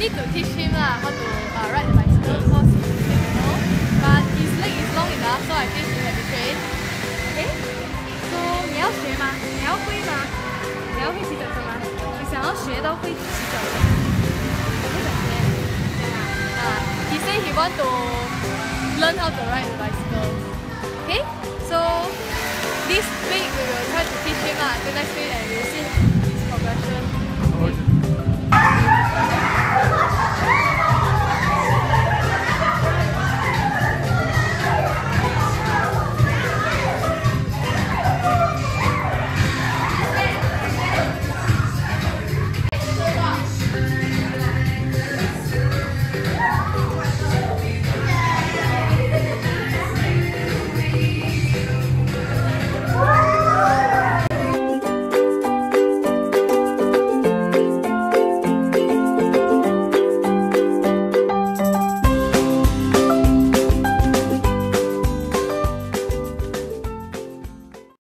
Need to teach him lah how to uh, ride the bicycle because he's know. But his leg is long enough, so I think he have to train. Okay? So 你要学吗？你要会吗？你要会骑脚车吗？你想要学到会骑脚车？我不想学。啊，he he want to learn how to ride the bicycle. Okay? So this week we will try to teach him lah. The next week and we'll.